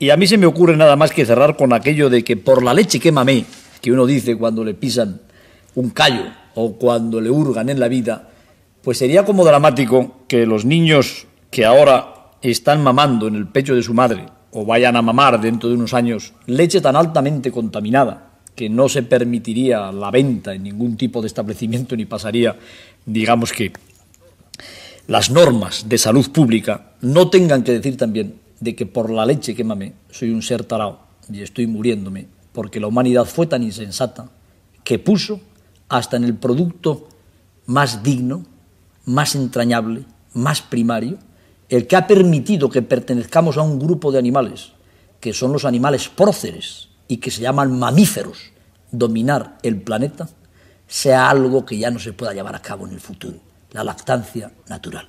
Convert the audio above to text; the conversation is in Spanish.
Y a mí se me ocurre nada más que cerrar con aquello de que por la leche que mamé, que uno dice cuando le pisan un callo o cuando le hurgan en la vida, pues sería como dramático que los niños que ahora están mamando en el pecho de su madre o vayan a mamar dentro de unos años leche tan altamente contaminada que no se permitiría la venta en ningún tipo de establecimiento ni pasaría, digamos que, las normas de salud pública, no tengan que decir también de que por la leche que mamé soy un ser tarao y estoy muriéndome, porque la humanidad fue tan insensata que puso hasta en el producto más digno, más entrañable, más primario, el que ha permitido que pertenezcamos a un grupo de animales, que son los animales próceres y que se llaman mamíferos, dominar el planeta, sea algo que ya no se pueda llevar a cabo en el futuro, la lactancia natural.